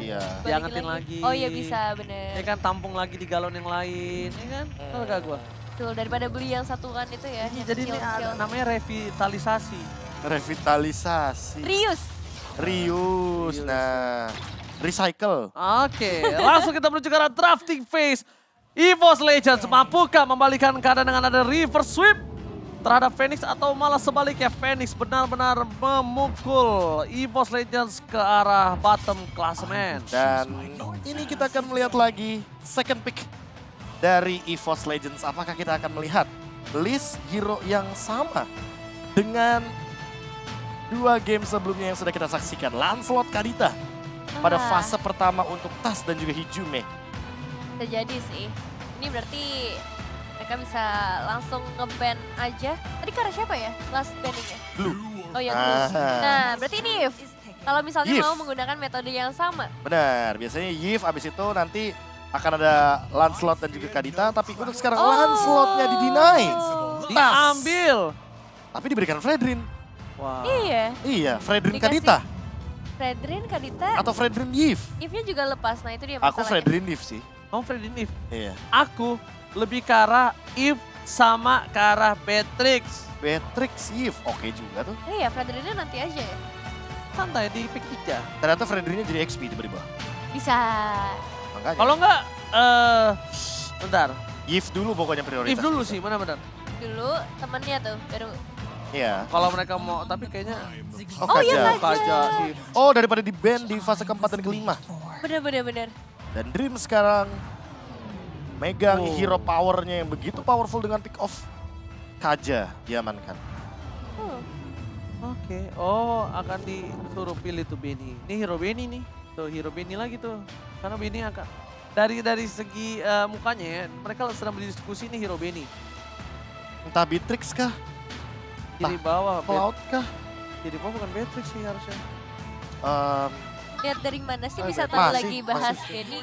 Iya. Balikin Diangetin lagi. Oh iya bisa bener. Ya kan tampung lagi di galon yang lain, ya kan? Tahu gak gua? Betul daripada beli yang satuan itu ya. yang Jadi ini namanya revitalisasi. Revitalisasi. Rius. Rius. Nah, recycle. Oke, langsung kita menuju ke arah drafting phase. EVOS Legends mampukah membalikan keadaan dengan ada reverse sweep terhadap Phoenix atau malah sebaliknya Phoenix benar-benar memukul EVOS Legends ke arah bottom klasemen. Dan ini kita akan melihat lagi second pick dari EVOS Legends. Apakah kita akan melihat list hero yang sama dengan dua game sebelumnya yang sudah kita saksikan. Lancelot Kadita pada Ah, fase pertama untuk Tas dan juga Hijume. Bisa jadi sih. Ini berarti mereka bisa langsung nge-ban aja. Tadi karena siapa ya? Last banningnya? Blue. Oh ya. Blue. Nah, berarti ini Yif. Kalau misalnya Yif. mau menggunakan metode yang sama. Benar, biasanya Yif abis itu nanti akan ada Lancelot dan juga Kadita. Tapi untuk sekarang Oh. Lancelotnya di-deny. Diambil. Tapi diberikan Fredrin. Wah. Iya, Iya, Fredrin Dikasih. Kadita. Fredrin, Kadita, Atau Fredrin Yif. Yifnya juga lepas. Nah itu dia Aku masalahnya. Fredrin Yif sih. Kamu Freddy Nif. Iya. Aku lebih ke arah Eve sama ke arah Beatrix. Beatrix Yif, oke juga tuh. Eh ya, Fredrinnya nanti aja ya. Santai di pick 3. Ternyata Fredrinnya jadi XP tiba-tiba. Bisa. Makanya. Kalau enggak, eh bentar. Yif dulu pokoknya prioritas. Eve dulu sih, benar-benar. Dulu temennya tuh, baru Iya. Kalau mereka mau, tapi kayaknya Oh, Oh, iya, Kaja. Eve. Oh, daripada di band di fase keempat dan kelima. bener-bener bener. Dan Dream sekarang megang Oh. hero powernya yang begitu powerful dengan pick off. Kaja diamankan. Hmm. Oke, oh akan disuruh pilih tuh Benny. Ini hero Benny nih. Tuh hero Benny lagi tuh. Karena Benny akan dari dari segi eh, mukanya ya, mereka sedang berdiskusi nih hero Benny. Entah Beatrix kah? Kiri bawah, Cloud kah? kiri bawah bukan Beatrix sih harusnya. Em, Lihat dari mana sih Oh, bisa masih, tahu lagi bahas masih. Benny?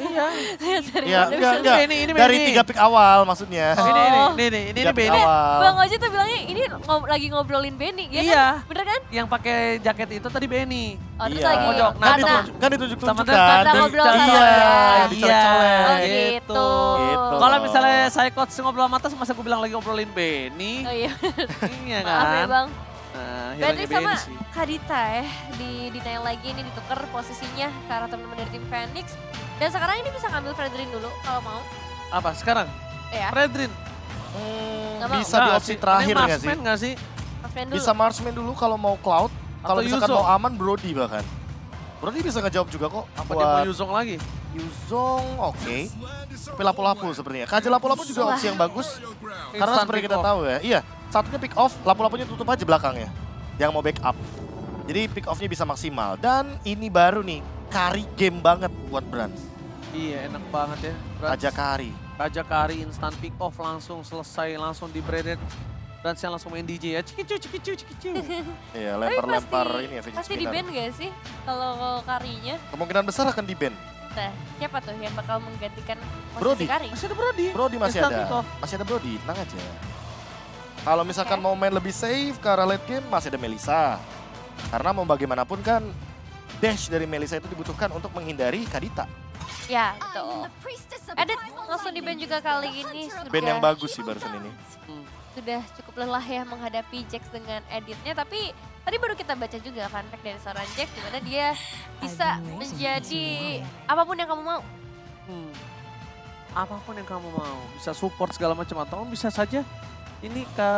iya. Lihat dari Iya, mana enggak, bisa enggak. Benny, ini dari tiga pick awal maksudnya. Oh. Ini ini ini ini ini, ini Benny. awal. Bang Oji tuh bilangnya ini ngob- lagi ngobrolin Benny, ya Iya. kan? Bener kan? Yang pakai jaket itu tadi Benny. Oh, terus Iya. lagi Pojok. Nah, Kan, karena ditunjuk, kan ditunjuk-tunjuk Sama kan. karena ngobrol sama iya, dia. dicolek-colek. Oh gitu. gitu. Gitu. Kalau misalnya saya coach ngobrol sama atas, masa gue bilang lagi ngobrolin Benny? Oh iya, Iya maaf ya kan? bang. Nah, Berarti hero-nya sama sih. Kadita ya, di denial lagi ini ditukar posisinya ke arah teman-teman dari tim Phoenix. Dan sekarang ini bisa ngambil Fredrin dulu kalau mau. Apa sekarang? Ya, Fredrin. Hmm, mau. bisa di opsi sih. terakhir nggak sih? marksman nggak sih? Mas dulu. Bisa marksman dulu kalau mau Cloud. Kalau misalkan mau aman Brody bahkan. Brody bisa ngejawab juga kok. Apa dia mau Yuzong lagi? Yuzong, oke. Tapi lapu-lapu sepertinya. Kaja lapu-lapu juga Wah. opsi yang bagus. Karena Instant seperti kita off. tahu ya. Iya, satunya pick off, lapu-lapunya tutup aja belakangnya. Yang mau backup. Jadi pick off-nya bisa maksimal. Dan ini baru nih, kari game banget buat Brans. Iya enak banget ya. Brans. Kaja kari. Kaja Kari instant pick off langsung selesai langsung di breaded. Brans yang langsung main DJ ya. Cikicu, cikicu, cikicu. Iya, lempar-lempar ini ya fidget Pasti di spinner. band gak sih kalau karinya? Kemungkinan besar akan di ban. Nah, siapa tuh yang bakal menggantikan posisi Brody. kari? Masih ada Brody. Brody masih Instant ada. off. Masih ada Brody, tenang aja. Kalau misalkan Oke. mau main lebih safe ke arah late game, masih ada Melisa. Karena mau bagaimanapun kan, dash dari Melisa itu dibutuhkan untuk menghindari Kadita. Ya, betul. Edit langsung di band juga kali ini Band yang bagus sih barusan ini. Hmm. Sudah cukup lelah ya menghadapi Jax dengan editnya tapi tadi baru kita baca juga fun fact dari seorang Jax di mana dia bisa menjadi apa pun yang kamu mau. Hmm. Apa pun yang kamu mau, bisa support segala macam atau bisa saja ini ke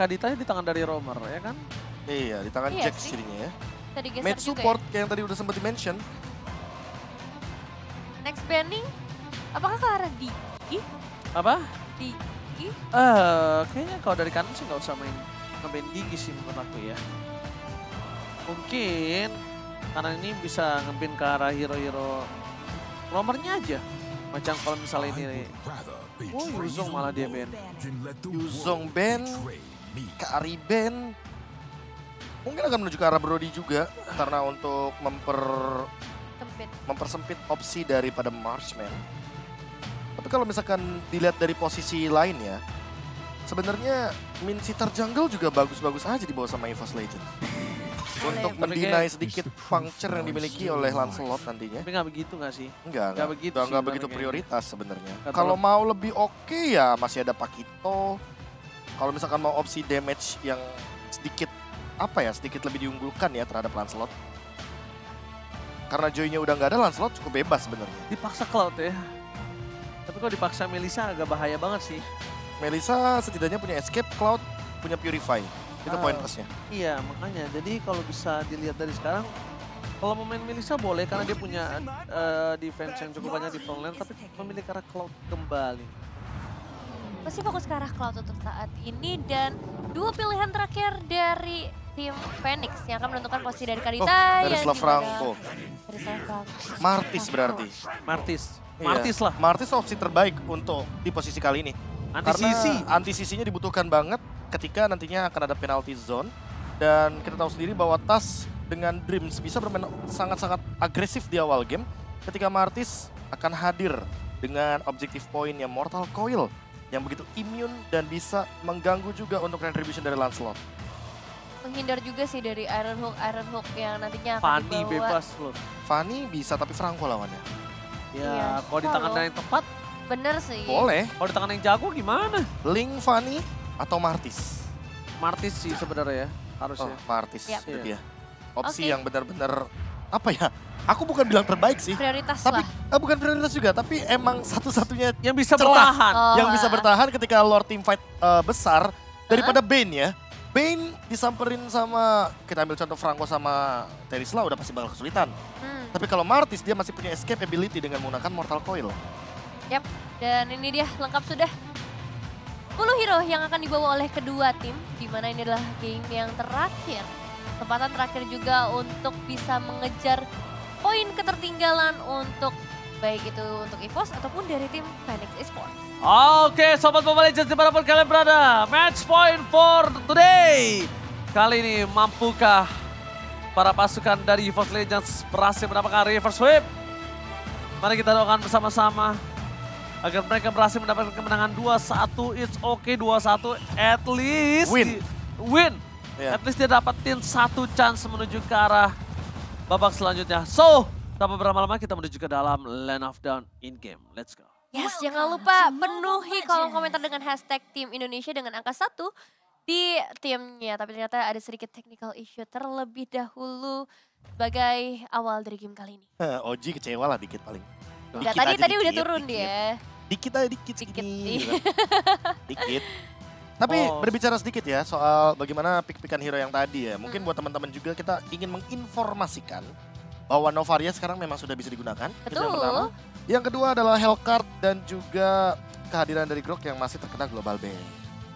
Kaditanya di tangan dari Romer ya kan? Iya, di tangan Iya Jax sih. jadinya ya. Tadi support kayak yang tadi udah sempat di-mention. ya. Next banning apakah ke arah Diki? Apa? Diki? Eh, kayaknya kalau dari kanan sih nggak usah main ngeband gigi sih menurut aku ya. Mungkin karena ini bisa ngeband ke arah hero-hero romernya aja. Macam kalau misalnya ini, oh Yuzong malah dia band. Yuzong band, Kari band. Mungkin akan menuju ke arah Brody juga. Karena untuk memper Sempit. mempersempit opsi daripada Marshman. Tapi kalau misalkan dilihat dari posisi lainnya, sebenarnya Min Sitar Jungle juga bagus-bagus aja di bawah sama EVOS Legends. untuk mendinai sedikit puncture yang dimiliki oleh Lancelot nantinya. Tapi nggak begitu nggak sih? Enggak, Nggak enggak, begitu nggak begitu prioritas sebenarnya. Nggak Kalau mau lebih oke ya masih ada Pakito. Kalau misalkan mau opsi damage yang sedikit apa ya, sedikit lebih diunggulkan ya terhadap Lancelot. Karena Joy-nya udah nggak ada, Lancelot cukup bebas sebenarnya. Dipaksa Cloud ya. Tapi kalau dipaksa Melissa agak bahaya banget sih. Melissa setidaknya punya escape, Cloud punya purify. Itu Ah. poin plusnya. Iya, makanya. Jadi kalau bisa dilihat dari sekarang, kalau mau main Melissa boleh karena dia punya eh, defense yang cukup banyak di front lane, tapi memilih ke arah Cloud kembali. Masih fokus ke arah Cloud untuk saat ini dan dua pilihan terakhir dari tim Phoenix yang akan menentukan posisi dari Kadita Oh, dari yang Slav Franco. Dari Slav Franco. Martis berarti. Martis. Iya. Martis lah. Martis opsi terbaik untuk di posisi kali ini. Anti sisi. Karena anti-sisinya dibutuhkan banget ketika nantinya akan ada penalty zone. Dan kita tahu sendiri bahwa Tas dengan Dreams bisa bermain sangat-sangat agresif di awal game. Ketika Martis akan hadir dengan objektif poinnya Mortal Coil yang begitu immune dan bisa mengganggu juga untuk retribution dari Lancelot. Menghindar juga sih dari Iron Hook, Iron Hook yang nantinya akan Fanny dibawa. bebas loh. Fanny bisa tapi Franco lawannya. Ya, Iya. kalau di tangan yang tepat, Bener sih. Boleh, kalau di tangan yang jago gimana? Link Fanny atau Martis? Martis sih sebenarnya ya, Oh, harusnya. Martis Yap. itu Iya. dia. Opsi Oke. yang benar-benar apa ya? Aku bukan bilang terbaik sih, Prioritas tapi lah. eh, bukan prioritas juga, tapi emang satu-satunya Yang bisa Celah. bertahan. Oh, yang bisa ah. bertahan ketika Lord team fight eh, besar daripada Bane ya. Bane disamperin sama kita ambil contoh Franco sama Terisla udah pasti bakal kesulitan. Hmm. Tapi kalau Martis dia masih punya escape ability dengan menggunakan Mortal Coil. Dan ini dia lengkap sudah 10 hero yang akan dibawa oleh kedua tim. di mana ini adalah game yang terakhir. Kesempatan terakhir juga untuk bisa mengejar poin ketertinggalan untuk baik itu untuk EVOS ataupun dari tim Phoenix Esports. Oke, Sobat Mobile Legends di mana pun kalian berada. Match point for today. Kali ini mampukah para pasukan dari EVOS Legends berhasil mendapatkan reverse sweep? Mari kita doakan bersama-sama agar mereka berhasil mendapatkan kemenangan 2-1. It's okay 2-1 at least. Win. di- win. Ya. At least dia dapetin satu chance menuju ke arah babak selanjutnya. So, tanpa berlama-lama kita menuju ke dalam Land of Down in game. Let's go. Yes, jangan lupa penuhi kolom komentar dengan hashtag tim Indonesia dengan angka satu di timnya. Tapi ternyata ada sedikit technical issue terlebih dahulu sebagai awal dari game kali ini. Oji kecewa lah dikit paling. Enggak, Dikit tadi aja, tadi udah dikit, turun dikit. dia. Dikit aja dikit Dikit, segini. gitu dikit. Tapi Oh. berbicara sedikit ya soal bagaimana pick-pickan hero yang tadi ya. Mungkin Hmm. buat teman-teman juga kita ingin menginformasikan bahwa Novaria sekarang memang sudah bisa digunakan. Itu yang pertama. Betul. Yang kedua adalah Hellcard dan juga kehadiran dari Grok yang masih terkena global ban.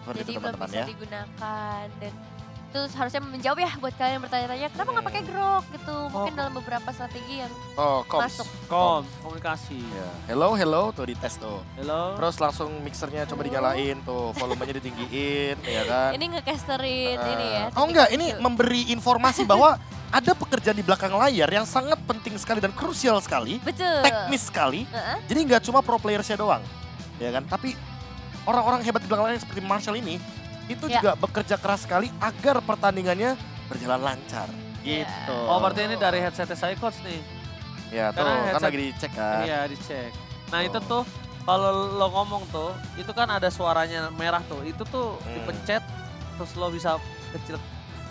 Jadi belum bisa ya. digunakan dan itu harusnya menjawab ya buat kalian yang bertanya-tanya kenapa nggak pakai grok gitu mungkin Oh. dalam beberapa strategi yang Oh, comms. Masuk. Kom, komunikasi. Ya. Hello, hello, tuh dites tuh. Hello. Terus langsung mixernya coba Halo. dinyalain tuh, volumenya ditinggiin, ya kan. ini ngecasterin ini ya Eh, Oh enggak, ini memberi informasi bahwa ada pekerjaan di belakang layar yang sangat penting sekali dan krusial sekali, betul teknis sekali. Heeh. Jadi nggak cuma pro playersnya doang, ya kan? Tapi orang-orang hebat di belakang layar seperti Marshall ini itu Ya. juga bekerja keras sekali agar pertandingannya berjalan lancar. Gitu. Oh berarti ini dari headset saya coach nih. Ya tuh, Karena kan headset- lagi dicek kan. Iya dicek. Nah itu Oh. tuh kalau lo ngomong tuh, itu kan ada suaranya merah tuh. Itu tuh Hmm. dipencet terus lo bisa kecil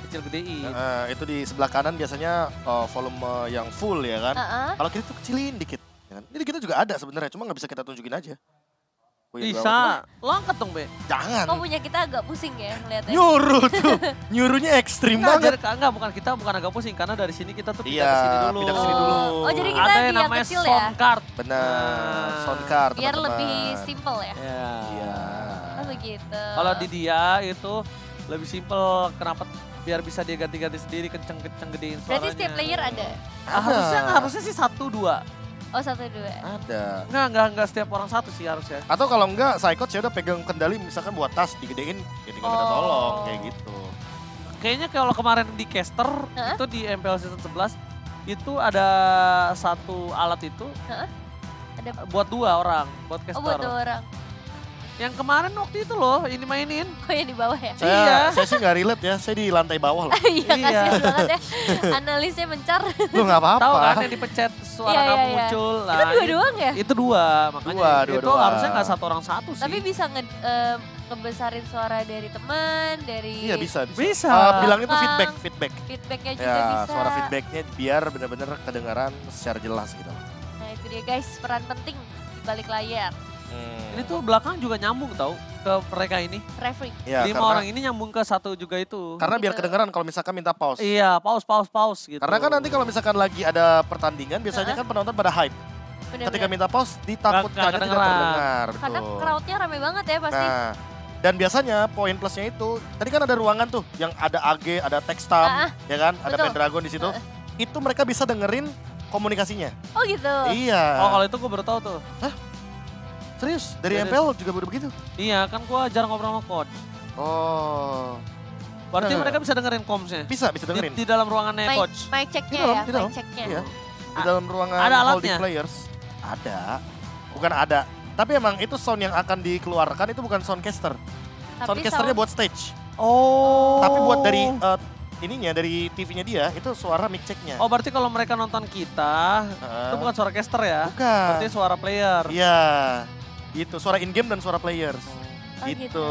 kecil gedein. Eh, itu di sebelah kanan biasanya eh, volume yang full ya kan. Heeh. Kalau kiri tuh kecilin dikit. ya kan? Ini kita juga ada sebenarnya, cuma nggak bisa kita tunjukin aja. Wih. Bisa. Lo angkat dong Be. Jangan. oh punya kita agak pusing ya ngeliatnya Nyuruh tuh. Nyuruhnya ekstrim Enggak, banget. jadi- enggak, bukan kita bukan agak pusing karena dari sini kita tuh Iya, pindah ke sini dulu. pindah ke sini dulu. oh jadi kita ada yang namanya kecil ya sound card. Benar. Nah. Sound card biar teman-teman. lebih simple ya Ya. Iya. oh begitu Kalau di dia itu lebih simple. Kenapa? Biar bisa dia ganti-ganti sendiri kenceng-kenceng gedein suaranya. berarti setiap player ada Ah, harusnya harusnya sih satu dua. Oh satu dua Ada. Enggak, enggak, enggak setiap orang satu sih harusnya. Atau kalau enggak, Psychot ya udah pegang kendali misalkan buat tas digedein, ya tinggal minta Oh. tolong kayak gitu. Kayaknya kalau kemarin di caster Hah? itu di MPL season 11 itu ada satu alat itu ada buat dua orang, buat caster. oh buat dua orang Yang kemarin waktu itu loh, ini mainin. Oh yang di bawah ya? Saya, Iya. saya sih nggak relate ya, saya di lantai bawah loh. iya Iya. kasihan banget ya. Analisnya mencar. Lu nggak apa-apa. Tahu kan yang dipencet suara Iya, iya, kamu iya. muncul. Itu Nah, dua itu- doang ya? Itu dua, makanya Dua, dua itu doang. harusnya nggak satu orang satu sih. Tapi bisa nge, eh, ngebesarin suara dari teman, dari Iya bisa, bisa. Bisa. Eh, bilang itu feedback, feedback. feedbacknya juga Ya, bisa. suara feedbacknya biar benar-benar kedengaran secara jelas gitu. Nah itu dia guys, peran penting di balik layar. Hmm. Ini tuh belakang juga nyambung tau ke mereka ini. Referee. Ya, Lima karena, orang ini nyambung ke satu juga itu. karena biar Gitu. kedengaran kalau misalkan minta pause. Iya, pause, pause, pause gitu. Karena kan nanti kalau misalkan lagi ada pertandingan, biasanya kan penonton pada hype. Bener-bener. Ketika minta pause, ditakutkannya Nggak tidak kedengeran. terdengar. Karena betul. crowdnya rame banget ya pasti. Nah, dan biasanya poin plusnya itu, tadi kan ada ruangan tuh yang ada AG, ada Textam, Ah, ah. ya kan, ada. Pendragon di situ. Itu mereka bisa dengerin komunikasinya. Oh gitu. Iya. Oh kalau itu gue baru tahu tuh. Serius, dari Serius. MPL juga baru begitu. Iya, kan gue jarang ngobrol sama coach. Oh, Berarti Nah. mereka bisa dengerin comms-nya. bisa bisa Di, dengerin. di dalam ruangannya Mic, coach. mic checknya Di ya, di dalam. mic checknya. Iya. Di dalam ruangan ada holding alatnya? players ada. Bukan ada. Tapi emang itu sound yang akan dikeluarkan itu bukan soundcaster. Tapi Soundcasternya sound- buat stage. Oh. Tapi buat dari eh, ininya dari TV-nya dia itu suara mic check-nya. Oh berarti kalau mereka nonton kita, Heeh. itu bukan suara caster ya? Bukan. Berarti suara player. Iya. Gitu, suara in game dan suara players. Oh, gitu. gitu.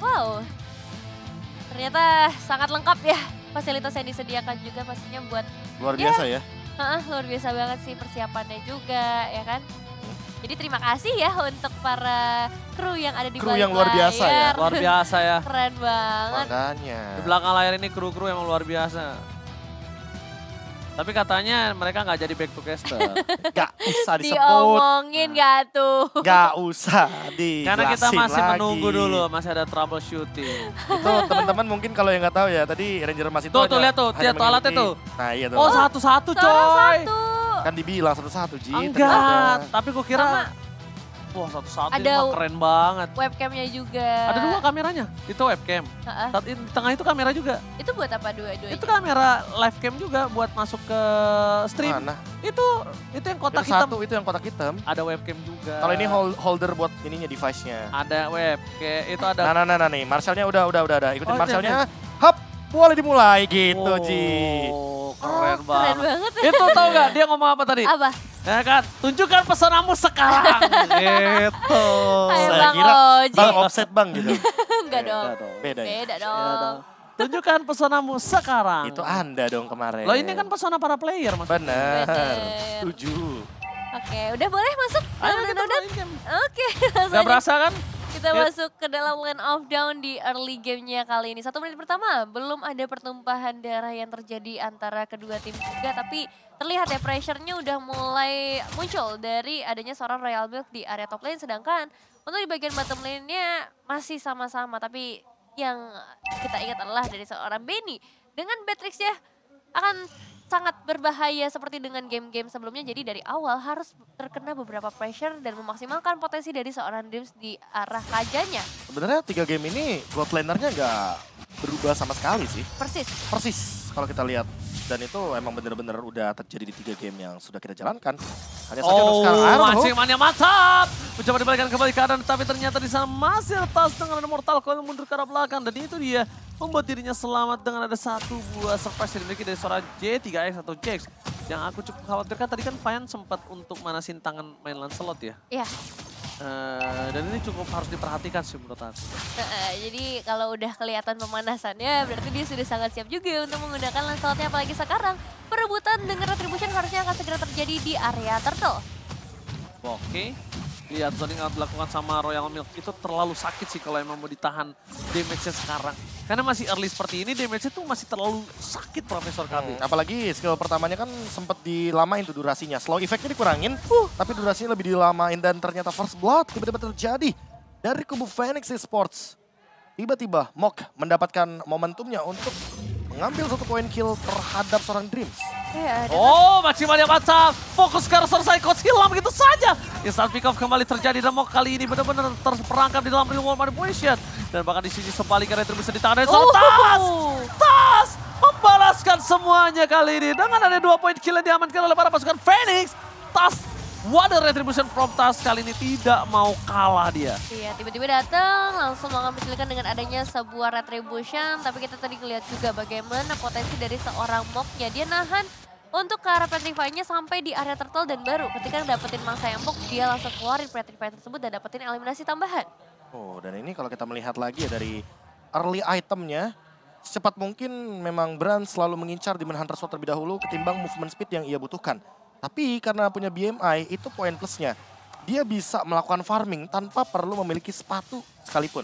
Wow. Ternyata sangat lengkap ya fasilitas yang disediakan juga pastinya buat Luar Ya. biasa ya. Heeh, luar biasa banget sih persiapannya juga ya kan. Jadi terima kasih ya untuk para kru yang ada di Kru balik yang luar biasa ya. layar. Luar biasa ya. Keren banget. Makanya. Di belakang layar ini kru-kru yang luar biasa. Tapi katanya mereka nggak jadi back to caster. Gak usah disebut. Diomongin gak tuh? Gak usah dijelasin Karena kita masih lagi. menunggu dulu, masih ada troubleshooting. Itu teman-teman mungkin kalau yang nggak tahu ya, tadi Ranger Mas itu Tuh, tuh, lihat tuh, lihat tuh alatnya tuh. Nah iya tuh. Oh satu-satu coy. satu. Kan dibilang satu-satu, Ji. Enggak, ternyata. tapi gue kira, Sama wah satu-satu Ada- keren banget. webcamnya juga. Ada dua kameranya, itu webcam. Saat ini, di tengah itu kamera juga. Itu buat apa dua-duanya? Itu kamera live cam juga buat masuk ke stream. Mana? Itu itu yang kotak Yang hitam. satu itu yang kotak hitam. Ada webcam juga. Kalau ini hold- holder buat ininya device-nya. ada webcam, itu ada Nah, nah, nah, nah nih, Marshallnya udah, udah, udah, udah. Ikutin Oh, Marshallnya. Hap, boleh dimulai gitu, Oh, Ji. Oh, Keren Keren banget. banget. Itu tau gak dia ngomong apa tadi? Apa? Ya kan, tunjukkan pesonamu sekarang. gitu. Saya Bang kira Oji. Bang offset bang gitu. Enggak dong. Beda ya? Beda Beda dong. dong. Tunjukkan pesonamu sekarang. Itu Anda dong kemarin. Lo ini kan pesona para player mas. Bener. Bener. Setuju. Oke, udah boleh masuk? Ayo Udah, kita main game. Oke, langsung Gak berasa kan? kita Yuk. masuk ke dalam land of down di early gamenya kali ini. Satu menit pertama, belum ada pertumpahan darah yang terjadi antara kedua tim juga. Tapi terlihat ya pressure-nya udah mulai muncul dari adanya seorang Royal Milk di area top lane. Sedangkan untuk di bagian bottom lane-nya masih sama-sama. Tapi yang kita ingat adalah dari seorang Benny. Dengan Beatrix ya akan sangat berbahaya seperti dengan game-game sebelumnya. Jadi dari awal harus terkena beberapa pressure dan memaksimalkan potensi dari seorang Dreams di arah rajanya. Sebenarnya tiga game ini God lanernya nggak berubah sama sekali sih. Persis. Persis kalau kita lihat. Dan itu emang bener-bener udah terjadi di tiga game yang sudah kita jalankan. Hanya saja Oh, sekarang Iron mania mantap. Mencoba dibalikan kembali ke kanan, tapi ternyata di sana masih retas dengan ada Mortal Coil mundur ke arah belakang. Dan itu dia membuat dirinya selamat dengan ada satu buah surprise yang dimiliki dari seorang J3X atau Jax. Yang aku cukup khawatirkan tadi kan Payan sempat untuk manasin tangan main Lancelot ya. Iya. Eh, dan ini cukup harus diperhatikan sih menurut aku. Jadi kalau udah kelihatan pemanasannya berarti dia sudah sangat siap juga untuk menggunakan Lancelotnya apalagi sekarang. Perebutan dengan Retribution harusnya akan segera terjadi di area Turtle. Oke. Lihat zoning yang dilakukan sama Royal Milk itu terlalu sakit sih kalau emang mau ditahan damage-nya sekarang. Karena masih early seperti ini damage-nya tuh masih terlalu sakit Profesor KB. Hmm, apalagi skill pertamanya kan sempat dilamain tuh durasinya. Slow effect-nya dikurangin, tapi durasinya lebih dilamain. Dan ternyata first blood tiba-tiba terjadi dari kubu Phoenix Esports. Tiba-tiba Mok mendapatkan momentumnya untuk mengambil satu poin kill terhadap seorang Dreams. Ya, dan Oh, maksimal yang mantap. Fokus ke selesai coach hilang begitu saja. Instant pick off kembali terjadi dan Mok kali ini benar-benar terperangkap di dalam real world manipulation. Dan bahkan di sini sebaliknya Retribution di tangan dari seorang Tas. Oh. Tas membalaskan semuanya kali ini. Dengan ada dua poin kill yang diamankan oleh para pasukan Phoenix. Tas What a retribution from Tas kali ini tidak mau kalah dia. Iya, tiba-tiba datang langsung penculikan dengan adanya sebuah retribution. Tapi kita tadi lihat juga bagaimana potensi dari seorang moknya. Dia nahan untuk ke arah Petrify-nya sampai di area turtle dan baru ketika dapetin mangsa yang mok, dia langsung keluarin Petrify tersebut dan dapetin eliminasi tambahan. Oh, dan ini kalau kita melihat lagi ya dari early itemnya, secepat mungkin memang Brand selalu mengincar Demon Hunter Sword terlebih dahulu ketimbang movement speed yang ia butuhkan. Tapi karena punya BMI, itu poin plusnya. Dia bisa melakukan farming tanpa perlu memiliki sepatu sekalipun.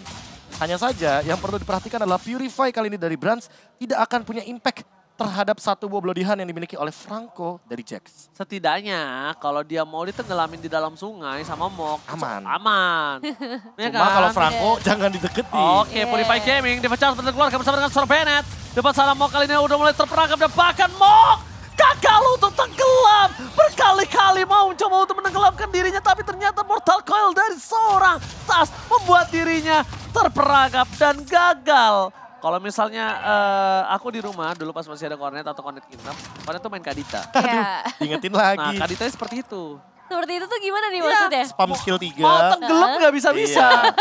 Hanya saja yang perlu diperhatikan adalah Purify kali ini dari Brands tidak akan punya impact terhadap satu buah blodihan yang dimiliki oleh Franco dari Jax. Setidaknya kalau dia mau ditenggelamin di dalam sungai sama Mok, Aman. aman. ya Cuma kan? kalau Franco jangan dideketi. Oke, Yeah. Purify Gaming, Defense Charles keluarga bersama dengan Sor Bennett. Depan sana Mok kali ini udah mulai terperangkap dan bahkan Mok gagal untuk tenggelam. Berkali-kali mau mencoba untuk menenggelamkan dirinya tapi ternyata Mortal Coil dari seorang Tas membuat dirinya terperangkap dan gagal. Kalau misalnya eh, aku di rumah dulu pas masih ada Cornet atau Cornet Kingdom, Cornet tuh main Kadita. Ya, Diingetin Nah, lagi. Kaditanya seperti itu. Seperti itu tuh gimana nih maksudnya? Spam skill Mau 3. tenggelam nggak bisa-bisa. Iya.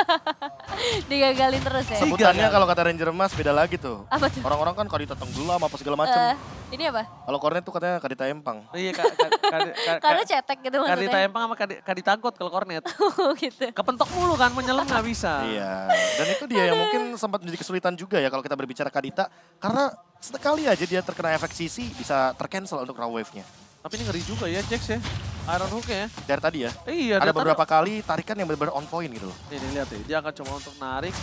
Digagalin terus ya? Sebutannya Tiga kalau kata Ranger Emas beda lagi tuh. Apa tuh? Orang-orang kan kadita tenggelam apa segala Eh, macam. ini apa? Kalau Cornet tuh katanya kadita empang. Iya, ka, ka, ka, ka, Karena ka, cetek gitu Kadita maksudnya. empang sama kadi- kadita angkot kalau Cornet. Oh gitu. Kepentok mulu kan, menyelam nggak bisa. Iya. Dan itu dia yang mungkin sempat menjadi kesulitan juga ya kalau kita berbicara kadita. Karena sekali aja dia terkena efek sisi bisa tercancel untuk raw wave-nya. Tapi ini ngeri juga ya Jax ya. Iron Hook ya. Dari tadi ya. Iya, Ada beberapa kali tarikan yang benar-benar on point gitu loh. tadi- nih, lihat nih, dia akan coba untuk narik.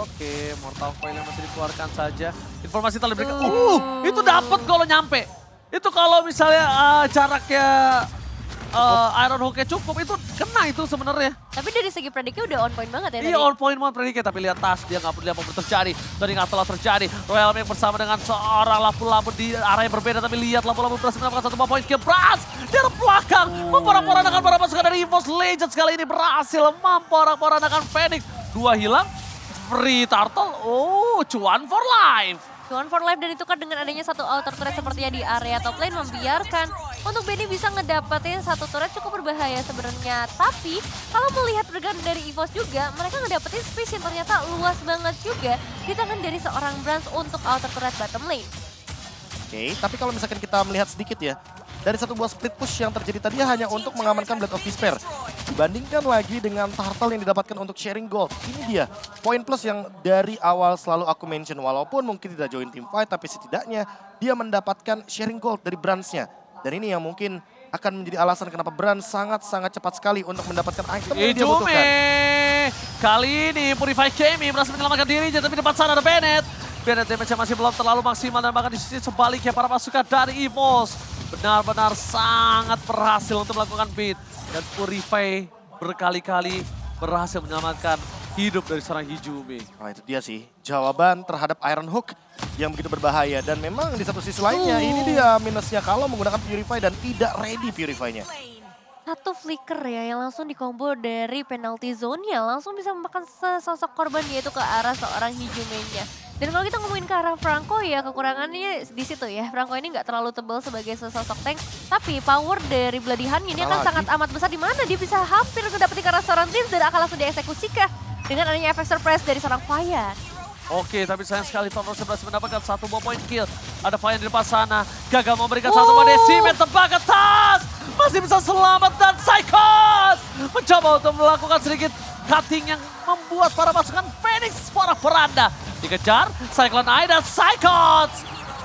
Oke, Mortal Coil yang masih dikeluarkan saja. Informasi telah diberikan. Uh, itu dapat kalau nyampe. Itu kalau misalnya uh, jaraknya uh, Iron Hook-nya cukup, itu kena itu sebenarnya. Tapi dari segi prediknya udah on point banget ya Iya tadi. on point banget prediknya, tapi lihat tas dia nggak peduli apa yang terjadi. Dan nggak telah terjadi. Royal Mink bersama dengan seorang lampu-lampu di arah yang berbeda, tapi lihat lampu-lampu berhasil mendapatkan satu poin ke Bras. Dari belakang, memporak-porandakan para pasukan dari EVOS Legends kali ini berhasil memporak-porandakan Phoenix. Dua hilang, free turtle, oh cuan for life. Cuman for life dan ditukar dengan adanya satu outer turret sepertinya di area top lane membiarkan untuk Benny bisa ngedapetin satu turret cukup berbahaya sebenarnya. Tapi kalau melihat pergerakan dari EVOS juga, mereka ngedapetin space yang ternyata luas banget juga di tangan dari seorang Brands untuk outer turret bottom lane. Oke, tapi kalau misalkan kita melihat sedikit ya, dari satu buah split push yang terjadi tadi hanya untuk mengamankan Blade of Despair. Dibandingkan lagi dengan turtle yang didapatkan untuk sharing gold. Ini dia, poin plus yang dari awal selalu aku mention. Walaupun mungkin tidak join team fight, tapi setidaknya dia mendapatkan sharing gold dari brands-nya. Dan ini yang mungkin akan menjadi alasan kenapa brand sangat-sangat cepat sekali untuk mendapatkan item yang dia Ijume. butuhkan. Kali ini Purify Kemi berhasil menyelamatkan dirinya, tapi depan sana ada Bennett. Bennett damage masih belum terlalu maksimal dan bahkan di sisi sebaliknya para pasukan dari EVOS benar-benar sangat berhasil untuk melakukan beat. Dan Purify berkali-kali berhasil menyelamatkan hidup dari seorang Hijume. Nah itu dia sih, jawaban terhadap Iron Hook yang begitu berbahaya. Dan memang di satu sisi lainnya, Uh. ini dia minusnya kalau menggunakan Purify dan tidak ready Purify-nya. Satu flicker ya yang langsung dikombo dari penalty zone-nya. Langsung bisa memakan sesosok korban yaitu ke arah seorang Hijume-nya. Dan kalau kita ngomongin ke arah Franco ya kekurangannya di situ ya. Franco ini nggak terlalu tebal sebagai sesosok tank. Tapi power dari Bloody ini akan Lagi. sangat amat besar di mana dia bisa hampir mendapati ke arah seorang Tears dan akan langsung dieksekusikan. Dengan adanya efek surprise dari seorang Fire. Oke, tapi sayang sekali Tom Rose berhasil mendapatkan satu buah poin kill. Ada Fayan di depan sana, gagal memberikan satu buah Wow. decimen tebak ke tas. Masih bisa selamat dan Psychos mencoba untuk melakukan sedikit cutting yang membuat para pasukan Phoenix para peranda. Dikejar, Cyclone Eye dan Psychos.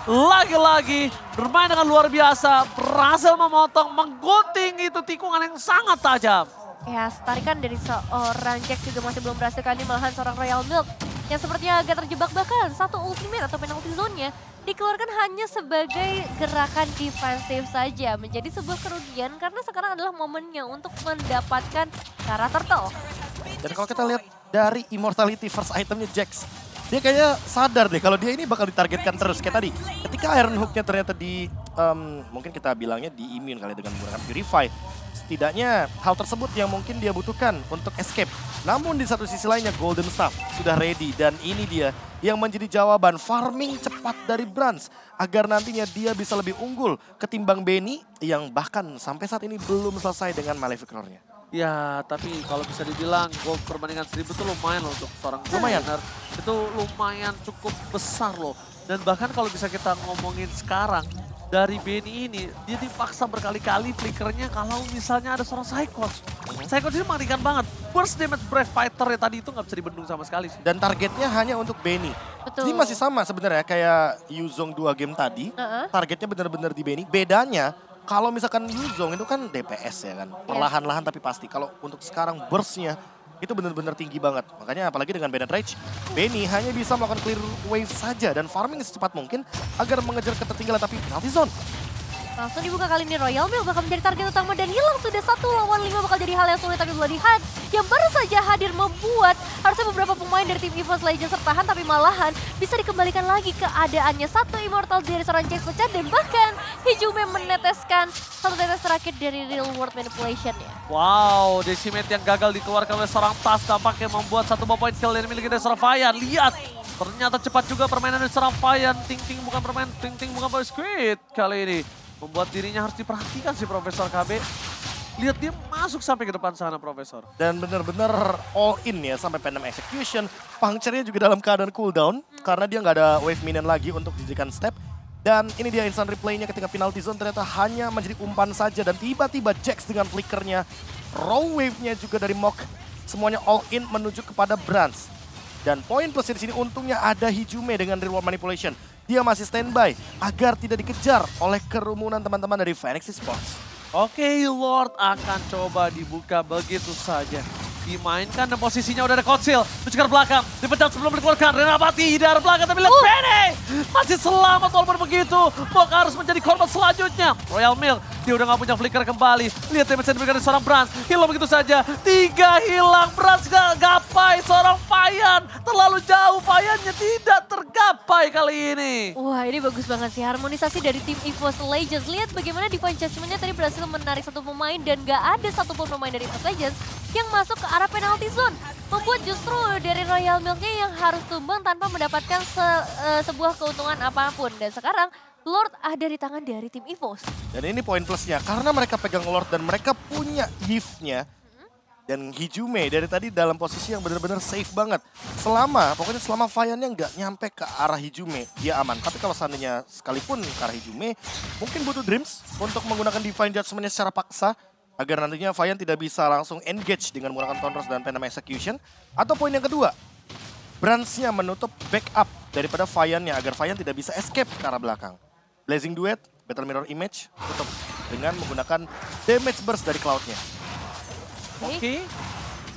Lagi-lagi bermain dengan luar biasa, berhasil memotong, menggunting itu tikungan yang sangat tajam. Ya, tarikan dari seorang Jack juga masih belum berhasil kali malahan seorang Royal Milk yang sepertinya agak terjebak bahkan satu ultimate atau penalty zone-nya dikeluarkan hanya sebagai gerakan defensif saja menjadi sebuah kerugian karena sekarang adalah momennya untuk mendapatkan cara turtle. Dan kalau kita lihat dari Immortality first itemnya Jax, dia kayaknya sadar deh kalau dia ini bakal ditargetkan terus. Kayak tadi, ketika Iron Hook-nya ternyata di, em, mungkin kita bilangnya di immune kali dengan menggunakan Purify. Setidaknya hal tersebut yang mungkin dia butuhkan untuk escape. Namun di satu sisi lainnya Golden Staff sudah ready dan ini dia yang menjadi jawaban farming cepat dari Brans agar nantinya dia bisa lebih unggul ketimbang Benny yang bahkan sampai saat ini belum selesai dengan Malefic Roar-nya. Ya, tapi kalau bisa dibilang gold perbandingan seribu itu lumayan loh untuk seorang Lumayan. beginner. Itu lumayan cukup besar loh. Dan bahkan kalau bisa kita ngomongin sekarang, dari Benny ini, dia dipaksa berkali-kali flickernya kalau misalnya ada seorang Psychos. Psychos ini mengerikan banget. Burst damage Brave Fighter ya tadi itu nggak bisa dibendung sama sekali sih. Dan targetnya hanya untuk Benny. Betul. Jadi masih sama sebenarnya kayak Yuzong 2 game tadi. Heeh. Targetnya benar-benar di Benny. Bedanya kalau misalkan Yuzong itu kan DPS ya kan. Perlahan-lahan tapi pasti. Kalau untuk sekarang burstnya itu benar-benar tinggi banget. Makanya apalagi dengan Bennett Rage, Benny hanya bisa melakukan clear wave saja dan farming secepat mungkin agar mengejar ketertinggalan tapi penalty zone. Langsung dibuka kali ini Royal Mail bakal menjadi target utama dan hilang sudah satu lawan lima bakal jadi hal yang sulit tapi Bloody Hand yang baru saja hadir membuat harusnya beberapa pemain dari tim EVOS Legends tertahan tapi malahan bisa dikembalikan lagi keadaannya satu immortal dari seorang Jace pecah dan bahkan Hijume meneteskan satu tetes terakhir dari real world manipulation ya. Wow, decimate yang gagal dikeluarkan oleh seorang Tas tampaknya membuat satu point kill yang dimiliki dari seorang Fayan. Lihat, ternyata cepat juga permainan dari seorang Fayan. Ting Ting bukan permain, Ting Ting bukan boy squid kali ini. Membuat dirinya harus diperhatikan si Profesor KB. Lihat dia masuk sampai ke depan sana Profesor. Dan benar-benar all in ya sampai Venom Execution. Puncture-nya juga dalam keadaan cooldown karena dia nggak ada wave minion lagi untuk dijadikan step. Dan ini dia instant replay-nya ketika penalty zone ternyata hanya menjadi umpan saja. Dan tiba-tiba Jax dengan flickernya, raw wave-nya juga dari Mok. Semuanya all in menuju kepada Brans. Dan poin plus di sini untungnya ada Hijume dengan reward manipulation. Dia masih standby agar tidak dikejar oleh kerumunan teman-teman dari Phoenix Esports. Oke, Lord akan coba dibuka begitu saja. Dimainkan dan posisinya udah ada Kocil. Ke belakang. Dipecat sebelum dikeluarkan. Renapati dari belakang. Tapi lihat Bene. Masih selamat walaupun begitu. Mok harus menjadi korban selanjutnya. Royal Mill. Dia udah gak punya flicker kembali. Lihat damage yang diberikan seorang Brans. Hilang begitu saja. Tiga hilang. Brans gak gapai. Seorang Fayan. Terlalu jauh. Fayannya tidak tergapai kali ini. Wah ini bagus banget sih harmonisasi dari tim EVOS Legends. Lihat bagaimana Divine Judgment-nya tadi berhasil menarik satu pemain dan gak ada satupun pemain dari EVOS Legends yang masuk ke arah penalty zone. Membuat justru dari Royal Milk-nya yang harus tumbang tanpa mendapatkan se- eh, sebuah keuntungan apa pun. Dan sekarang Lord ada di tangan dari tim EVOS. Dan ini poin plusnya, karena mereka pegang Lord dan mereka punya gift-nya. Dan Hijume dari tadi dalam posisi yang benar-benar safe banget. Selama, pokoknya selama Fayannya nggak nyampe ke arah Hijume, dia aman. Tapi kalau seandainya sekalipun ke arah Hijume, mungkin butuh Dreams untuk menggunakan Divine Judgment-nya secara paksa. Agar nantinya Fayan tidak bisa langsung engage dengan menggunakan Thunders dan Venom Execution. Atau poin yang kedua, Brans-nya menutup backup daripada Fayan-nya agar Fayan tidak bisa escape ke arah belakang. Blazing Duet, Battle Mirror Image, tutup dengan menggunakan damage burst dari Cloud-nya. Oke. Oke.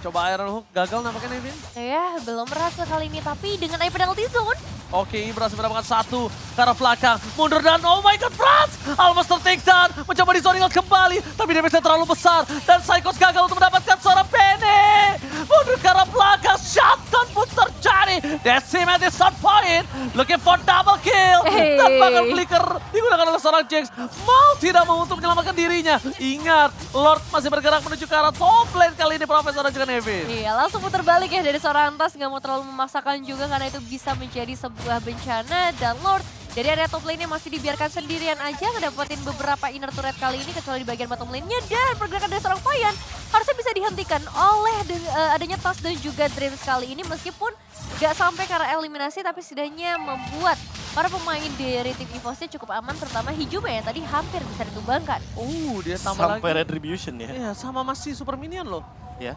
Coba Iron Hook gagal nampaknya Nevin. Ya belum berhasil kali ini tapi dengan ada penalty zone. Oke, berhasil mendapatkan satu ke arah belakang. Mundur dan oh my god, Franz! Almost down. Mencoba disoringal kembali. Tapi damage-nya terlalu besar. Dan Psychos gagal untuk mendapatkan seorang Bene. Mundur ke arah belakang. Shotgun pun terjadi. Decimate is on point. Looking for double kill. Hey. Tembakan flicker digunakan oleh seorang Jax. Mau tidak mau untuk menyelamatkan dirinya. Ingat, Lord masih bergerak menuju ke arah top lane kali ini Profesor dan juga Nevin. Iya langsung putar balik ya dari seorang tas nggak mau terlalu memaksakan juga karena itu bisa menjadi sebuah bencana dan Lord dari area top lane-nya masih dibiarkan sendirian aja ngedapetin beberapa inner turret kali ini kecuali di bagian bottom lane-nya dan pergerakan dari seorang Fayan harusnya bisa dihentikan oleh de- eh, adanya tas dan juga Dreams kali ini meskipun nggak sampai arah eliminasi tapi setidaknya membuat para pemain dari tim EVOS-nya cukup aman terutama Hijume yang tadi hampir bisa ditumbangkan. Oh, dia tambah Sampai lagi. Retribution ya. Iya, sama masih Super Minion loh. ya.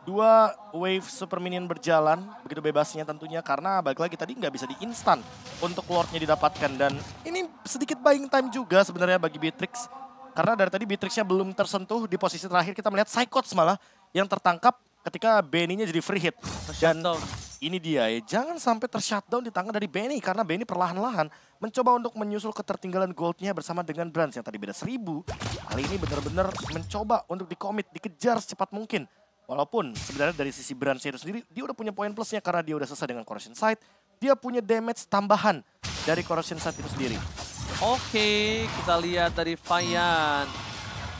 Dua wave super minion berjalan, begitu bebasnya tentunya karena balik lagi tadi nggak bisa di instan untuk lordnya didapatkan. Dan ini sedikit buying time juga sebenarnya bagi Beatrix. Karena dari tadi Beatrixnya belum tersentuh di posisi terakhir kita melihat Psychots malah yang tertangkap ketika Benny-nya jadi free hit. Dan ini dia ya jangan sampai tershutdown di tangan dari Benny karena Benny perlahan-lahan mencoba untuk menyusul ketertinggalan goldnya bersama dengan Brans yang tadi beda seribu. Kali ini benar-benar mencoba untuk dikomit dikejar secepat mungkin Walaupun sebenarnya dari sisi Brans itu sendiri, dia udah punya poin plusnya karena dia udah selesai dengan Corrosion Sight. Dia punya damage tambahan dari Corrosion Sight itu sendiri. Oke, kita lihat dari Fayan.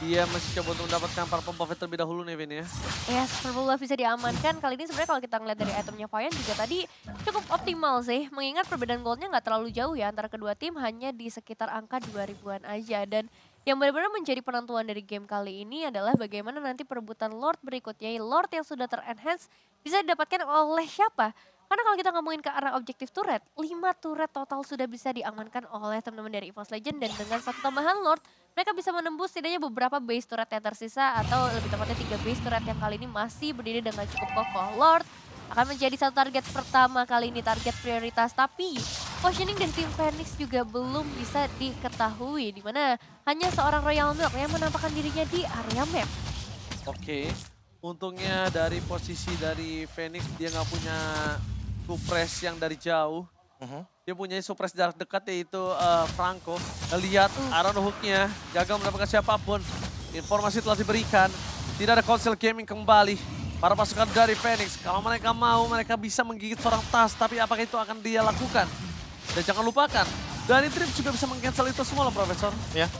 Dia masih coba untuk mendapatkan para pembuff terlebih dahulu nih Vin ya. Ya, Purple Buff bisa diamankan. Kali ini sebenarnya kalau kita ngeliat dari itemnya Vian juga tadi cukup optimal sih. Mengingat perbedaan goldnya nggak terlalu jauh ya antara kedua tim hanya di sekitar angka 2000-an aja. Dan yang benar-benar menjadi penentuan dari game kali ini adalah bagaimana nanti perebutan Lord berikutnya. Lord yang sudah ter-enhance bisa didapatkan oleh siapa? Karena kalau kita ngomongin ke arah objektif turret, 5 turret total sudah bisa diamankan oleh teman-teman dari EVOS Legend dan dengan satu tambahan Lord, mereka bisa menembus setidaknya beberapa base turret yang tersisa atau lebih tepatnya tiga base turret yang kali ini masih berdiri dengan cukup kokoh. Lord akan menjadi satu target pertama kali ini, target prioritas. Tapi positioning dari tim Phoenix juga belum bisa diketahui, di mana hanya seorang Royal Milk yang menampakkan dirinya di area map. Oke, untungnya dari posisi dari Phoenix dia nggak punya suppress yang dari jauh. Mhm. Dia punya suppress jarak dekat yaitu eh, Franco. Lihat arah hooknya, gagal mendapatkan siapa pun. Informasi telah diberikan, tidak ada konsel gaming kembali. Para pasukan dari Phoenix, kalau mereka mau mereka bisa menggigit seorang tas, tapi apakah itu akan dia lakukan? Dan jangan lupakan, dari Trip juga bisa meng-cancel itu semua loh Profesor. Ya.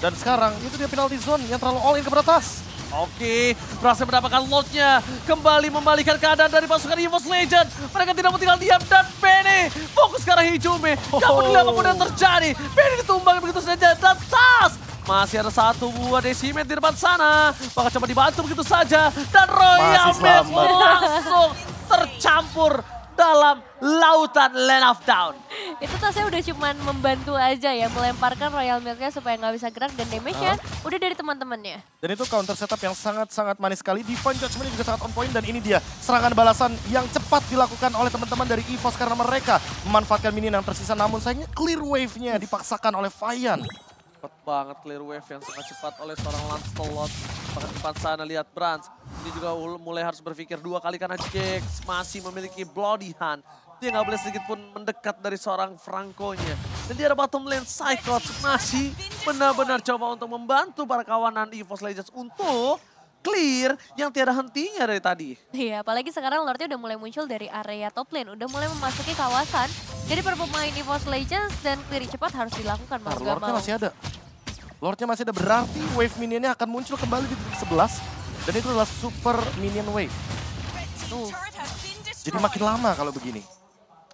Dan sekarang itu dia penalty zone yang terlalu all in ke atas. Oke, berhasil mendapatkan lotnya. Kembali membalikan keadaan dari pasukan EVOS Legend. Mereka tidak mau tinggal diam dan Bene fokus ke arah Hijume. Gak peduli apa pun yang terjadi. Bene ditumbang begitu saja dan tas. Masih ada satu buah decimet di depan sana. Bakal coba dibantu begitu saja. Dan Royal Masih Map langsung tercampur dalam lautan Land of Down. Itu tasnya udah cuman membantu aja ya, melemparkan Royal Milknya supaya nggak bisa gerak dan damage-nya udah dari teman-temannya. Dan itu counter setup yang sangat-sangat manis sekali. Divine Judgment juga sangat on point dan ini dia serangan balasan yang cepat dilakukan oleh teman-teman dari EVOS karena mereka memanfaatkan minion yang tersisa. Namun sayangnya clear wave-nya dipaksakan oleh Vian. Cepat banget clear wave yang sangat cepat oleh seorang Lancelot. Bahkan depan sana lihat Brans. Ini juga ul- mulai harus berpikir dua kali karena Jax masih memiliki Bloody Hand. Dia nggak boleh sedikit pun mendekat dari seorang Franco-nya. Dan dia ada bottom lane Cyclops masih benar-benar coba untuk membantu para kawanan EVOS Legends untuk clear yang tiada hentinya dari tadi. Iya, apalagi sekarang Lordnya udah mulai muncul dari area top lane, udah mulai memasuki kawasan. Jadi para pemain EVOS Legends dan clear cepat harus dilakukan mau Nah, Lordnya masih ada. Lordnya masih ada berarti wave minionnya akan muncul kembali di titik 11. Dan itu adalah super minion wave. Tuh. Jadi makin lama kalau begini.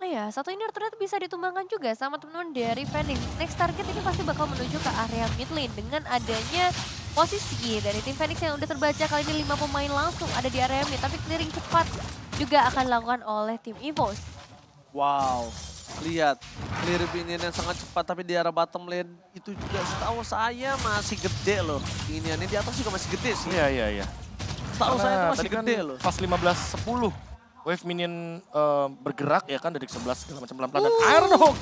Iya, satu ini ternyata bisa ditumbangkan juga sama teman-teman dari Phoenix. Next target ini pasti bakal menuju ke area mid lane dengan adanya posisi dari tim Phoenix yang udah terbaca kali ini lima pemain langsung ada di area mid. Tapi clearing cepat juga akan dilakukan oleh tim EVOS. Wow, lihat clear minion yang sangat cepat tapi di arah bottom lane itu juga setahu saya masih gede loh. Minionnya di atas juga masih gede sih. Iya, iya, iya. Setahu saya itu masih kan gede loh. pas 15-10 wave minion eh, bergerak ya kan dari 11 segala macam pelan-pelan dan Iron Hook.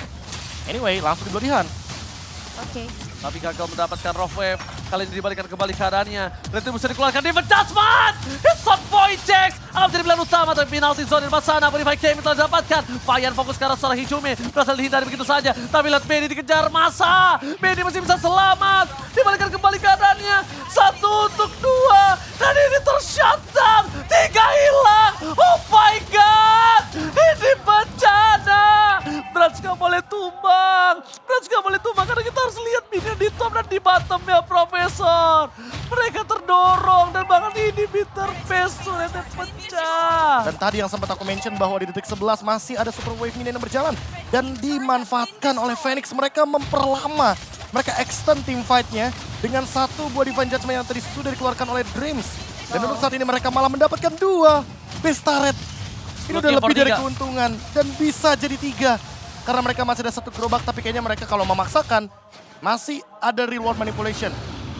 Anyway, langsung di Bloody. Oke. Tapi gagal mendapatkan rough wave. Kali ini dibalikan kembali keadaannya. Retribusi dikeluarkan David! It's on point Jax! Akan menjadi pilihan utama tapi penalti zone di sana. Bonify Kemi telah didapatkan. Fayan fokus ke arah seorang Hijume. Berhasil dihindari begitu saja. Tapi lihat Benny dikejar masa. Benny masih bisa selamat. Dibalikan kembali keadaannya. Satu untuk dua. Dan ini tershutdown. Tiga hilang. Oh my god! Ini bencana! Brans gak boleh tumbang. Brans gak boleh tumbang karena kita harus lihat minion di top dan di bottom ya Profesor. Mereka terdorong dan bahkan ini bitter base suratnya pecah. Dan tadi yang sempat aku mention bahwa di detik 11 masih ada super wave minion yang berjalan. Dan dimanfaatkan oleh Phoenix. Mereka memperlama. Mereka extend team fight-nya dengan satu buah Divine Judgment yang tadi sudah dikeluarkan oleh Dreams. Dan untuk saat ini mereka malah mendapatkan dua base turret. Ini udah lebih dari keuntungan. Dan bisa jadi tiga. Karena mereka masih ada satu gerobak, tapi kayaknya mereka kalau memaksakan, masih ada reward manipulation.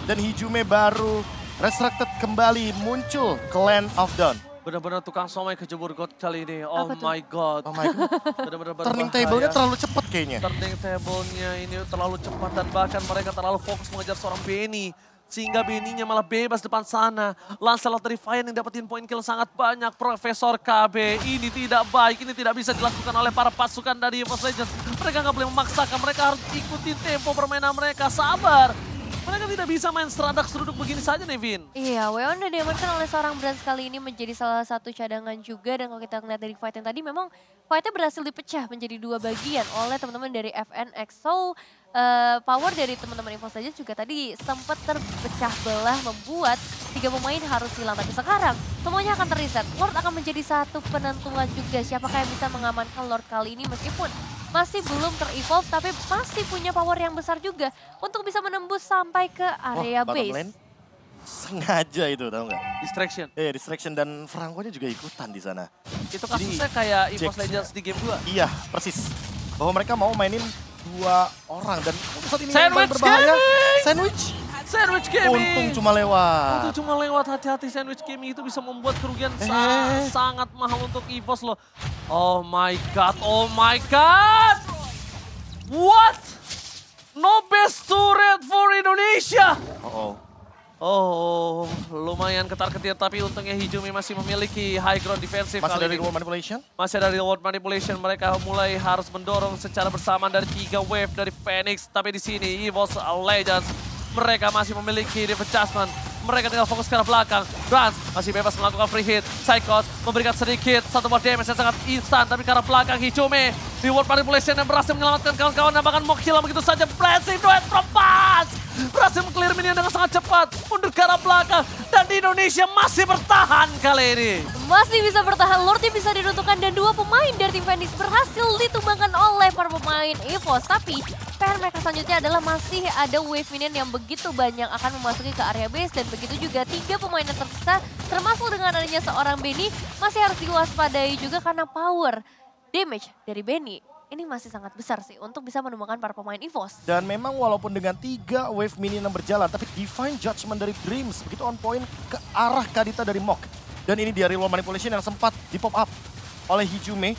Dan Hijume baru resurrected kembali muncul ke Land of Dawn. Benar-benar tukang somai kejebur god kali ini. Oh my god. Oh my god. Benar-benar Turning table-nya terlalu cepat kayaknya. Turning table-nya ini terlalu cepat dan bahkan mereka terlalu fokus mengejar seorang Benny. Sehingga Benny-nya malah bebas depan sana. Lancelot dari Vian yang dapetin poin kill sangat banyak. Profesor KB, ini tidak baik. Ini tidak bisa dilakukan oleh para pasukan dari EVOS Legends. Mereka nggak boleh memaksakan, mereka harus ikuti tempo permainan mereka. Sabar. Mereka tidak bisa main seradak seruduk begini saja nih. Iya, Weon udah diamankan oleh seorang Brands kali ini menjadi salah satu cadangan juga. Dan kalau kita ngeliat dari fight yang tadi memang fightnya berhasil dipecah menjadi dua bagian oleh teman-teman dari FNX. So, eh, power dari teman-teman Evo Legends juga tadi sempat terpecah belah membuat tiga pemain harus hilang. Tapi sekarang semuanya akan terreset. Lord akan menjadi satu penentuan juga siapakah yang bisa mengamankan Lord kali ini meskipun masih belum ter-evolve tapi masih punya power yang besar juga untuk bisa menembus sampai ke area bottom base. lane sengaja itu tahu nggak? Distraction. Eh distraction dan Franco-nya juga ikutan di sana. Itu kasusnya kayak EVOS Legends di game 2. Iya, persis. Bahwa mereka mau mainin dua orang dan untuk saat ini Sandwich berbahaya gaming! sandwich. Sandwich gaming. Untung cuma lewat. Untung cuma lewat hati-hati sandwich gaming itu bisa membuat kerugian sa- Eh. sangat mahal untuk EVOS loh. Oh my god, oh my god! What? No best turret for Indonesia! Oh, oh. Oh, lumayan ketar-ketir tapi untungnya Hijumi masih memiliki high ground defensive Masih kali dari ini. wall manipulation? Masih dari world manipulation mereka mulai harus mendorong secara bersamaan dari tiga wave dari Phoenix. Tapi di sini EVOS Legends mereka masih memiliki defense adjustment. Mereka tinggal fokus ke arah belakang. Brans masih bebas melakukan free hit. Psychos memberikan sedikit satu buah damage yang sangat instan. Tapi ke arah belakang Hichume di world manipulation yang berhasil menyelamatkan kawan-kawan dan bahkan mau kill begitu saja. Blessing duet from Buzz! Berhasil mengclear minion dengan sangat cepat. Mundur ke arah belakang. Dan di Indonesia masih bertahan kali ini. Masih bisa bertahan, Lordnya bisa diruntuhkan dan dua pemain dari tim Phoenix berhasil ditumbangkan oleh para pemain EVOS. Tapi PR mereka selanjutnya adalah masih ada wave minion yang begitu banyak akan memasuki ke area base dan begitu juga tiga pemain yang tersisa termasuk dengan adanya seorang Benny masih harus diwaspadai juga karena power damage dari Benny ini masih sangat besar sih untuk bisa menemukan para pemain EVOS. Dan memang walaupun dengan tiga wave minion yang berjalan, tapi divine judgment dari Dreams begitu on point ke arah Kadita dari Mok. Dan ini dia real manipulation yang sempat di pop up oleh Hijume.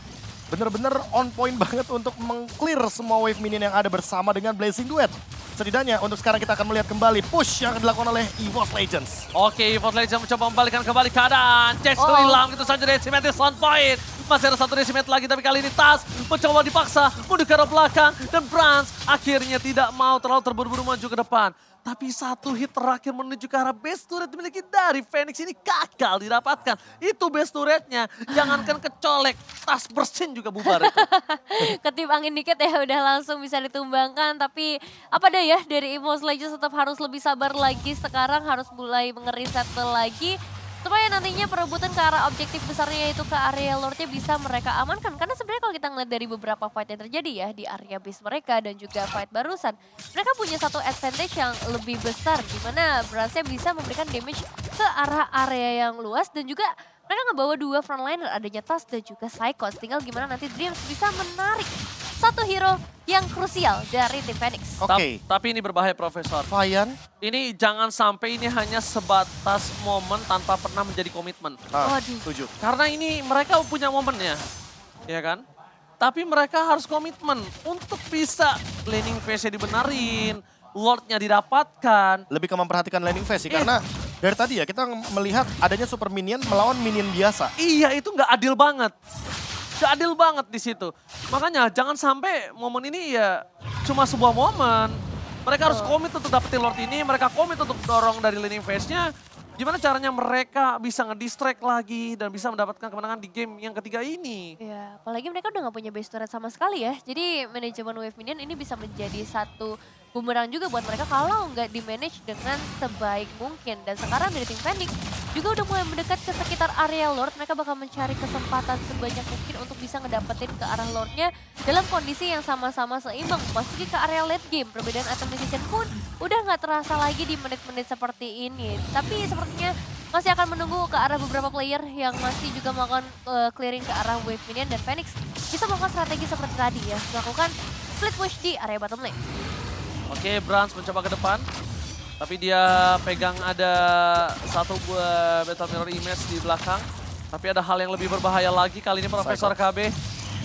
Bener-bener on point banget untuk mengclear semua wave minion yang ada bersama dengan Blazing Duet. Setidaknya untuk sekarang kita akan melihat kembali push yang akan dilakukan oleh EVOS Legends. Oke, EVOS Legends mencoba membalikan kembali keadaan. Jax Oh. hilang gitu saja Decimate is on point. Masih ada satu Decimate lagi tapi kali ini Tas mencoba dipaksa mundur ke arah belakang. Dan Brans akhirnya tidak mau terlalu terburu-buru maju ke depan. Tapi satu hit terakhir menuju ke arah base turret dimiliki dari Phoenix ini gagal didapatkan. Itu base turretnya. Jangankan kecolek, tas bersin juga bubar itu. Ketip angin dikit ya udah langsung bisa ditumbangkan tapi apa deh ya dari EVOS Legends tetap harus lebih sabar lagi sekarang harus mulai mengeriset lagi supaya nantinya perebutan ke arah objektif besarnya yaitu ke area Lordnya bisa mereka amankan karena sebenarnya kalau kita ngeliat dari beberapa fight yang terjadi ya di area base mereka dan juga fight barusan mereka punya satu advantage yang lebih besar di mana Bransnya bisa memberikan damage ke arah area yang luas dan juga mereka ngebawa dua frontliner adanya Tas dan juga Psychos. Tinggal gimana nanti Dreams bisa menarik satu hero yang krusial dari tim Phoenix. Oke, Tap- Tapi ini berbahaya Profesor. Fayan. Ini jangan sampai ini hanya sebatas momen tanpa pernah menjadi komitmen. Ah, Waduh. setuju. Karena ini mereka punya momennya, ya kan? Tapi mereka harus komitmen untuk bisa laning phase-nya dibenarin, Lordnya didapatkan. Lebih ke memperhatikan landing phase sih, Iya. karena dari tadi ya kita melihat adanya super minion melawan minion biasa. Iya itu nggak adil banget. Nggak adil banget di situ. Makanya jangan sampai momen ini ya cuma sebuah momen. Mereka harus komit untuk dapetin Lord ini, mereka komit untuk dorong dari laning phase-nya. Gimana caranya mereka bisa ngedistract lagi dan bisa mendapatkan kemenangan di game yang ketiga ini. Ya, apalagi mereka udah gak punya base turret sama sekali ya. Jadi manajemen wave minion ini bisa menjadi satu bumerang juga buat mereka kalau nggak di-manage dengan sebaik mungkin. Dan sekarang dari tim Phoenix juga udah mulai mendekat ke sekitar area Lord. Mereka bakal mencari kesempatan sebanyak mungkin untuk bisa ngedapetin ke arah Lordnya dalam kondisi yang sama-sama seimbang. Masuki ke area late game. Perbedaan item decision pun udah nggak terasa lagi di menit-menit seperti ini. Tapi sepertinya masih akan menunggu ke arah beberapa player yang masih juga melakukan eh, clearing ke arah wave minion dan Phoenix bisa melakukan strategi seperti tadi ya, melakukan split push di area bottom lane. Oke, Brans mencoba ke depan. Tapi dia pegang ada satu buah Battle Mirror Image di belakang. Tapi ada hal yang lebih berbahaya lagi. Kali ini Profesor KB.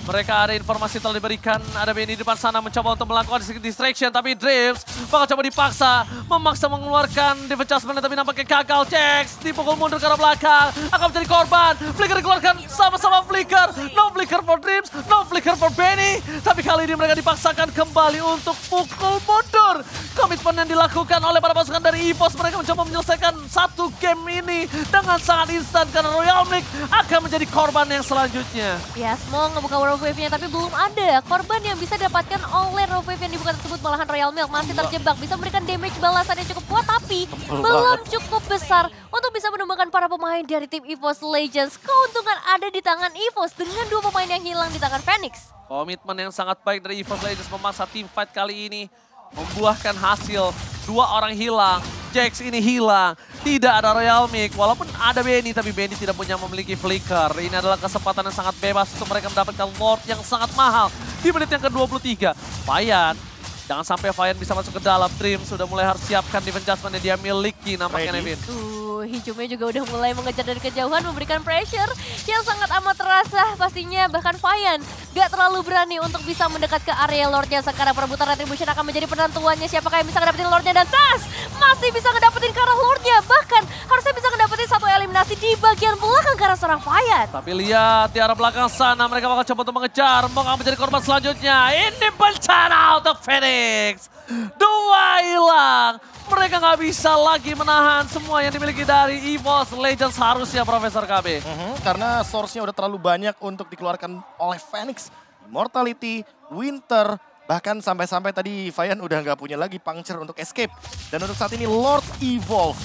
Mereka ada informasi telah diberikan. Ada Benny di depan sana mencoba untuk melakukan distraction. Tapi Drips bakal coba dipaksa. Memaksa mengeluarkan defense adjustment. Tapi nampaknya gagal. Jax dipukul mundur ke arah belakang. Akan menjadi korban. Flicker dikeluarkan sama-sama Flicker. No Flicker for Drips. No Flicker for Benny. Tapi kali ini mereka dipaksakan kembali untuk pukul mundur Komitmen yang dilakukan oleh para pasukan dari EVOS mereka mencoba menyelesaikan satu game ini dengan sangat instan karena Royal Mix akan menjadi korban yang selanjutnya. Ya, mau ngebuka Rogue Wave-nya tapi belum ada. Korban yang bisa didapatkan oleh Rogue Wave yang dibuka tersebut malahan Royal Milk masih terjebak. Bisa memberikan damage balasan yang cukup kuat tapi Tebel belum banget. cukup besar untuk bisa menemukan para pemain dari tim EVOS Legends. Keuntungan ada di tangan EVOS dengan dua pemain yang hilang di tangan Phoenix. Komitmen yang sangat baik dari EVOS Legends memaksa tim fight kali ini membuahkan hasil. Dua orang hilang, Jax ini hilang, tidak ada Royal Mic. Walaupun ada Benny, tapi Benny tidak punya memiliki flicker. Ini adalah kesempatan yang sangat bebas untuk mereka mendapatkan Lord yang sangat mahal di menit yang ke-23. Fayan, jangan sampai Fayan bisa masuk ke dalam. Trim sudah mulai harus siapkan defense adjustment yang dia miliki nampaknya Ready. Nevin. Tuh, Hijumnya juga udah mulai mengejar dari kejauhan, memberikan pressure yang sangat amat terasa. Pastinya bahkan Fayan gak terlalu berani untuk bisa mendekat ke area Lordnya. Sekarang perebutan Retribution akan menjadi penentuannya siapakah yang bisa ngedapetin Lordnya. Dan Tas masih bisa ngedapetin ke arah Lordnya. Bahkan harusnya bisa ngedapetin satu eliminasi di bagian belakang ke arah seorang Fayan. Tapi lihat di arah belakang sana mereka bakal coba untuk mengejar. Mau nggak menjadi korban selanjutnya. Ini bencana untuk Phoenix. Dua hilang. Mereka nggak bisa lagi menahan semua yang dimiliki dari EVOS Legends harusnya Profesor KB. Mhm, karena source-nya udah terlalu banyak untuk dikeluarkan oleh Phoenix. Immortality, Winter, bahkan sampai-sampai tadi Fayan udah nggak punya lagi puncture untuk escape. Dan untuk saat ini Lord Evolve.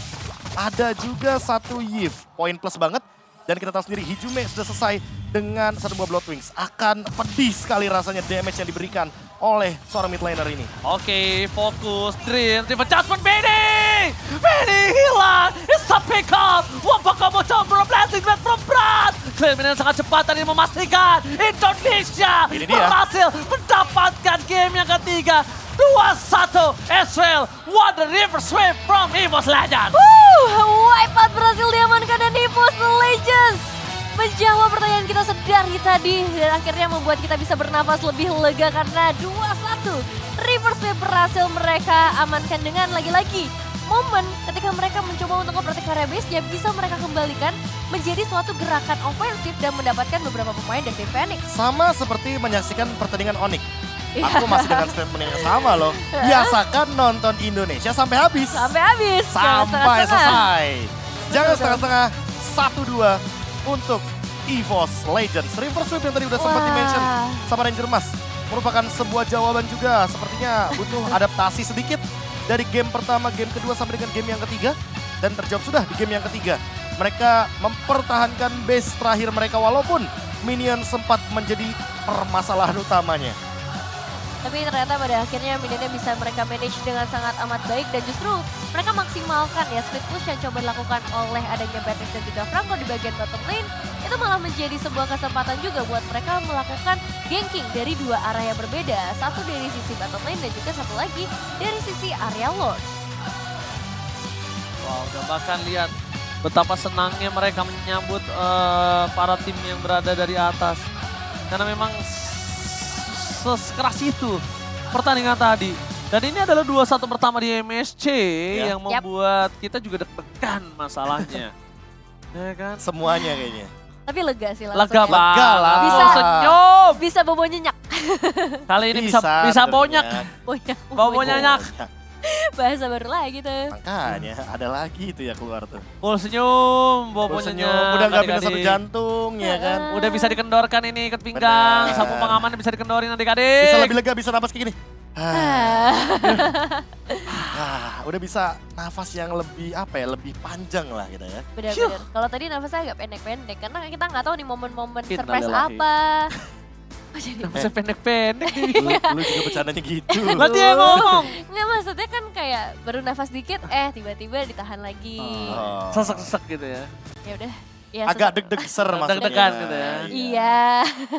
Ada juga satu Yif, poin plus banget. Dan kita tahu sendiri Hijume sudah selesai dengan satu buah Blood Wings. Akan pedih sekali rasanya damage yang diberikan oleh seorang mid laner ini. Oke, fokus, Dream, Dream adjustment, Benny! Benny hilang! It's a pick up! Wampak kamu coba blasting back from Brad! Clear yang sangat cepat tadi memastikan Indonesia berhasil mendapatkan game yang ketiga. 2-1 Israel, what the river sweep from EVOS Legends! Wuh, wipeout berhasil diamankan dan EVOS Legends menjawab pertanyaan kita sedari tadi dan akhirnya membuat kita bisa bernafas lebih lega karena 2-1 reverse sweep berhasil mereka amankan dengan lagi-lagi momen ketika mereka mencoba untuk operasi area base ya bisa mereka kembalikan menjadi suatu gerakan ofensif dan mendapatkan beberapa pemain dari Phoenix. Sama seperti menyaksikan pertandingan Onyx. Iya. Aku masih dengan statement yang sama loh. Biasakan nonton Indonesia sampai habis. Sampai habis. sampai setengah-setengah. selesai. Jangan setengah-setengah satu dua untuk EVOS Legends. Reverse Sweep yang tadi udah sempat di-mention sama Ranger Mas. Merupakan sebuah jawaban juga. Sepertinya butuh adaptasi sedikit dari game pertama, game kedua sampai dengan game yang ketiga. Dan terjawab sudah di game yang ketiga. Mereka mempertahankan base terakhir mereka walaupun minion sempat menjadi permasalahan utamanya. Tapi ternyata pada akhirnya minionnya bisa mereka manage dengan sangat amat baik dan justru mereka maksimalkan ya split push yang coba dilakukan oleh adanya Betis dan juga Franco di bagian bottom lane itu malah menjadi sebuah kesempatan juga buat mereka melakukan ganking dari dua arah yang berbeda. Satu dari sisi bottom lane dan juga satu lagi dari sisi area Lord. Wow, udah bahkan lihat betapa senangnya mereka menyambut eh, para tim yang berada dari atas. Karena memang sekeras itu pertandingan tadi. Dan ini adalah 2-1 pertama di MSC Ya. yang membuat kita juga deg-degan masalahnya. ya kan? Semuanya kayaknya. Tapi lega sih langsung Lega ya. banget. Lega lah. Bisa Bisa. senyum. Bisa bobo nyenyak. Kali ini bisa bisa, bonyak. Bonyak. Bobo nyenyak. Bahasa baru lagi tuh. Makanya ada lagi itu ya keluar tuh. Full senyum, Terus nyenyak. senyum, udah nggak pindah satu jantung ya kan. Udah bisa dikendorkan ini ikat pinggang, sapu pengaman bisa dikendorin adik-adik. Bisa lebih lega, bisa napas kayak gini. Ah, Ah. ah, udah bisa nafas yang lebih apa ya, lebih panjang lah gitu ya. Benar-benar. Kalau tadi nafasnya agak pendek-pendek karena kita nggak tahu nih momen-momen Kita surprise apa. Jadi Nafasnya pendek-pendek nih. Lu, lu juga bercandanya gitu. Lah dia yang ngomong. nggak maksudnya kan kayak baru nafas dikit, eh tiba-tiba ditahan lagi. Oh. Sesek-sesek gitu ya. Ya udah. Ya, Agak deg-deg ser maksudnya. Deg-degan gitu ya. Iya.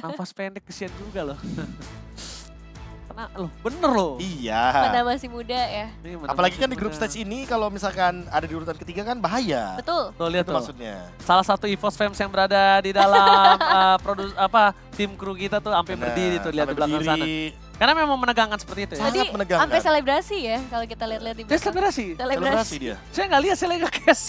Nafas pendek kesian juga loh. Kena loh, bener loh. Iya. Pada masih muda ya. Apalagi kan di grup stage ini kalau misalkan ada di urutan ketiga kan bahaya. Betul. Tuh lihat tuh. maksudnya. Salah satu EVOS fans yang berada di dalam eh, produs apa tim kru kita tuh sampai berdiri tuh lihat di belakang sana. berdiri. Karena memang menegangkan seperti itu ya. Sangat Tadi menegangkan. sampai selebrasi ya kalau kita lihat-lihat di Dia belakang. selebrasi. Selebrasi Selebrasi. dia. Saya nggak lihat, saya lagi nge-cash.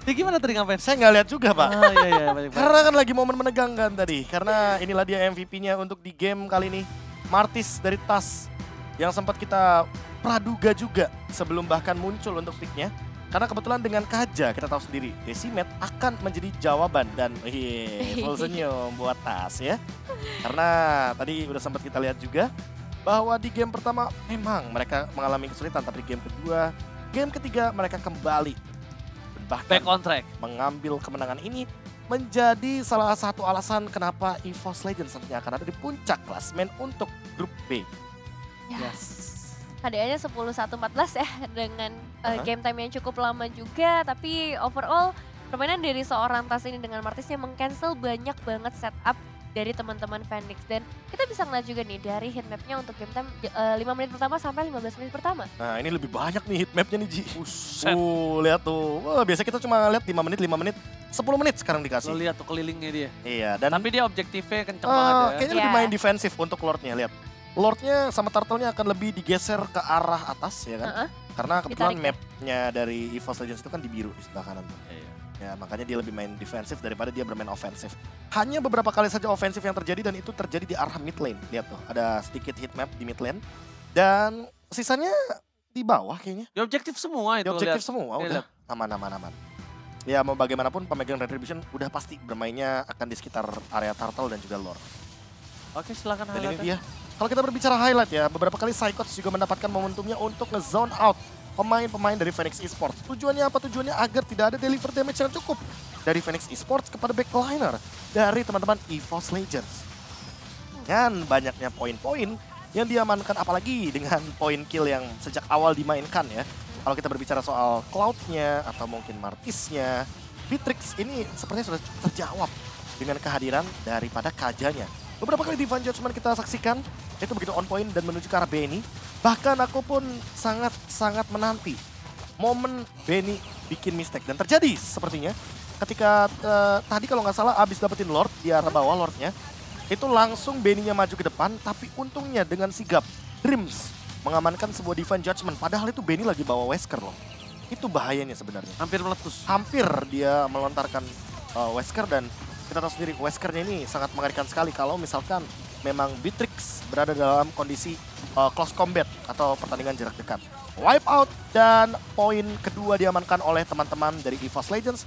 Dia gimana tadi ngapain? Saya nggak lihat juga pak. Ah iya iya baik, baik. Karena kan lagi momen menegangkan tadi. Karena inilah dia MVP-nya untuk di game kali ini. Martis dari TAS yang sempat kita praduga juga sebelum bahkan muncul untuk picknya. Karena kebetulan dengan Kaja kita tahu sendiri Decimet akan menjadi jawaban dan hehe, full senyum buat Tas ya. Karena tadi udah sempat kita lihat juga bahwa di game pertama memang mereka mengalami kesulitan tapi di game kedua, game ketiga mereka kembali bahkan Back on track. mengambil kemenangan ini menjadi salah satu alasan kenapa EVOS Legends nantinya akan ada di puncak klasmen untuk grup B. Ya. Yes. KDA-nya 10-1-14 ya dengan uh, Aha. game time yang cukup lama juga. Tapi overall permainan dari seorang Tas ini dengan Martisnya meng-cancel banyak banget setup dari teman-teman Phoenix. Dan kita bisa ngeliat juga nih dari hitmapnya untuk game time uh, 5 menit pertama sampai 15 menit pertama. Nah ini lebih banyak nih hitmapnya nih Ji. Buset. Uh, lihat tuh. Wah, biasa kita cuma lihat 5 menit, 5 menit, 10 menit sekarang Lo dikasih. lihat tuh kelilingnya dia. Iya, dan Tapi dia objektifnya kenceng eh, banget ya. kayaknya lebih Iya. main defensif untuk Lordnya, lihat. Lordnya sama Turtle-nya akan lebih digeser ke arah atas ya kan. Heeh. Karena kebetulan ya. mapnya dari EVOS Legends itu kan di biru di sebelah kanan tuh. Ya, makanya dia lebih main defensif daripada dia bermain ofensif. Hanya beberapa kali saja ofensif yang terjadi dan itu terjadi di arah mid lane. Lihat tuh, ada sedikit hit map di mid lane. Dan sisanya di bawah kayaknya. Di objektif semua Di itu objektif lihat. semua, udah aman, aman, aman. Ya mau bagaimanapun pemegang Retribution udah pasti bermainnya akan di sekitar area Turtle dan juga Lord. Oke silakan Dan ini highlight. dia. Kalau kita berbicara highlight ya, beberapa kali Psychots juga mendapatkan momentumnya untuk nge-zone out pemain-pemain dari Phoenix Esports. Tujuannya apa? Tujuannya agar tidak ada deliver damage yang cukup dari Phoenix Esports kepada backliner dari teman-teman EVOS Legends. Dengan banyaknya poin-poin yang diamankan apalagi dengan poin kill yang sejak awal dimainkan ya. Kalau kita berbicara soal Cloud-nya atau mungkin Martisnya, Bitrix ini sepertinya sudah terjawab dengan kehadiran daripada Kajanya. Beberapa kali Divine Judgment kita saksikan, itu begitu on point dan menuju ke arah Benny. Bahkan aku pun sangat-sangat menanti momen Benny bikin mistake. Dan terjadi sepertinya ketika eh, tadi kalau nggak salah abis dapetin Lord di arah bawah Lordnya, itu langsung Benny-nya maju ke depan, tapi untungnya dengan sigap Dreams mengamankan sebuah Divine Judgment. Padahal itu Benny lagi bawa Wesker loh. Itu bahayanya sebenarnya Hampir meletus. hampir dia melontarkan uh, Wesker dan kita tahu sendiri Weskernya ini sangat mengerikan sekali kalau misalkan memang Bitrix berada dalam kondisi uh, close combat atau pertandingan jarak dekat. Wipe out dan poin kedua diamankan oleh teman-teman dari EVOS Legends